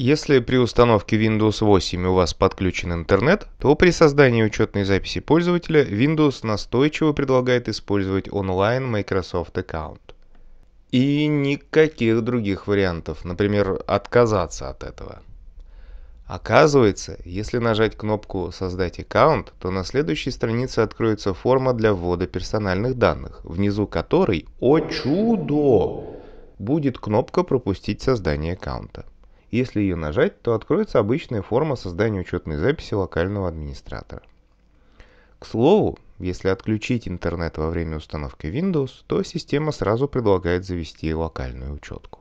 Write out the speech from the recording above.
Если при установке Windows 8 у вас подключен интернет, то при создании учетной записи пользователя Windows настойчиво предлагает использовать онлайн Microsoft аккаунт. И никаких других вариантов, например, отказаться от этого. Оказывается, если нажать кнопку «Создать аккаунт», то на следующей странице откроется форма для ввода персональных данных, внизу которой, о чудо, будет кнопка «Пропустить создание аккаунта». Если ее нажать, то откроется обычная форма создания учетной записи локального администратора. К слову, если отключить интернет во время установки Windows, то система сразу предлагает завести локальную учетку.